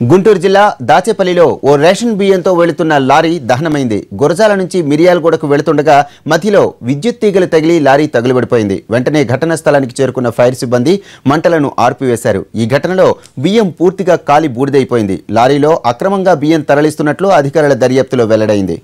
గుంటూరు జిల్లా దాచేపల్లిలో ఓ రేషన్ బియ్యంతో వెళుతున్న లారీ దహనమైంది. గురజాల నుంచి మిరియాలగూడకు వెళుతుండగా మధ్యలో విద్యుత్ తీగలు తగిలి లారీ తగులుబడిపోయింది. వెంటనే ఘటనా స్థలానికి చేరుకున్న ఫైర్ సిబ్బంది మంటలను ఆర్పివేశారు. ఈ ఘటనలో బియ్యం పూర్తిగా కాలి బూడిదైపోయింది. లారీలో అక్రమంగా బియ్యం తరలిస్తున్నట్లు అధికారుల దర్యాప్తులో వెల్లడైంది.